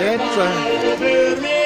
It's uh,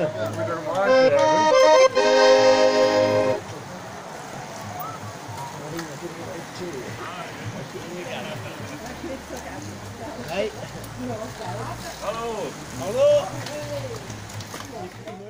はい。ハロー。ハロー。